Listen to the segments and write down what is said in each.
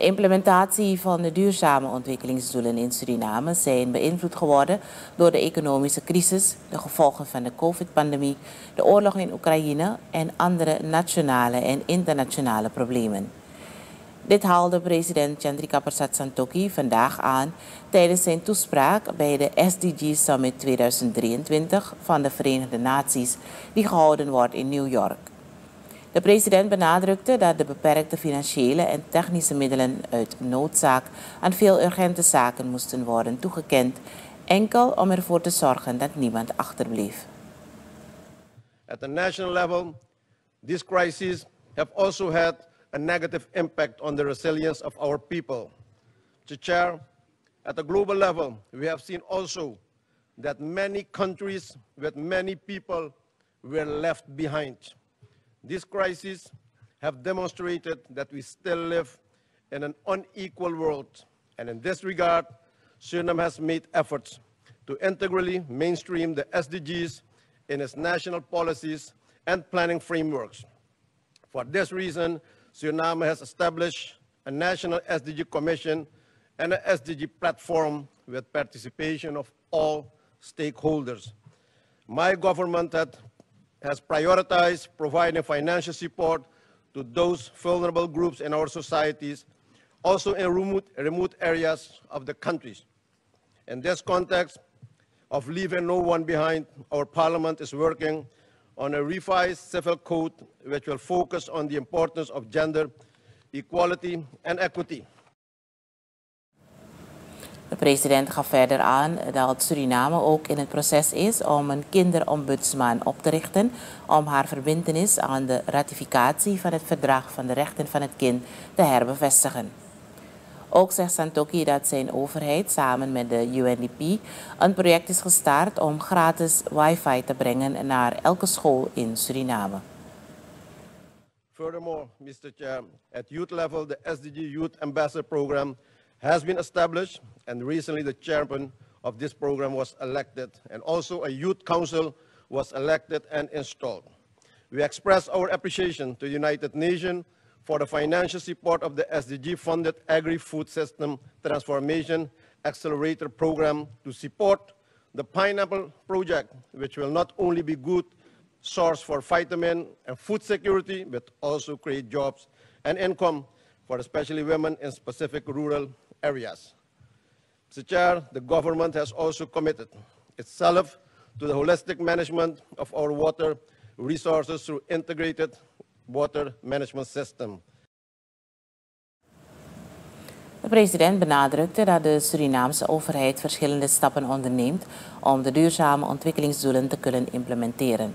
De implementatie van de duurzame ontwikkelingsdoelen in Suriname zijn beïnvloed geworden door de economische crisis, de gevolgen van de COVID-pandemie, de oorlog in Oekraïne en andere nationale en internationale problemen. Dit haalde president Chandrika Persat Santokhi vandaag aan tijdens zijn toespraak bij de SDG Summit 2023 van de Verenigde Naties die gehouden wordt in New York. De president benadrukte dat de beperkte financiële en technische middelen uit noodzaak aan veel urgente zaken moesten worden toegekend, enkel om ervoor te zorgen dat niemand achterbleef. At the national level, this crisis have also had a negative impact on the resilience of our people. To chair, at the global level, we have seen also that many countries with many people were left behind. These crises have demonstrated that we still live in an unequal world. And in this regard, Suriname has made efforts to integrally mainstream the SDGs in its national policies and planning frameworks. For this reason, Suriname has established a national SDG commission and an SDG platform with participation of all stakeholders. My government had has prioritized providing financial support to those vulnerable groups in our societies, also in remote, remote areas of the countries. In this context of leaving no one behind, our parliament is working on a revised civil code which will focus on the importance of gender equality and equity. De president gaf verder aan dat Suriname ook in het proces is om een kinderombudsman op te richten om haar verbindenis aan de ratificatie van het verdrag van de rechten van het kind te herbevestigen. Ook zegt Santoki dat zijn overheid samen met de UNDP een project is gestart om gratis wifi te brengen naar elke school in Suriname. Furthermore, Mr. Chair, at youth level, the SDG Youth Ambassador Program has been established, and recently the chairman of this program was elected, and also a youth council was elected and installed. We express our appreciation to the United Nations for the financial support of the SDG-funded Agri-Food System Transformation Accelerator Program to support the Pineapple Project, which will not only be good source for vitamin and food security, but also create jobs and income for especially women in specific rural areas. Mr. Chair, the government has also committed itself to the holistic management of our water resources through integrated water management system. De president benadrukte dat de Surinaamse overheid verschillende stappen onderneemt om de duurzame ontwikkelingsdoelen te kunnen implementeren.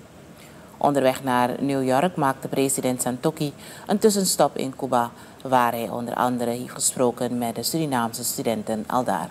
Onderweg naar New York maakte president Santoki een tussenstop in Cuba, waar hij onder andere heeft gesproken met de Surinaamse studenten aldaar.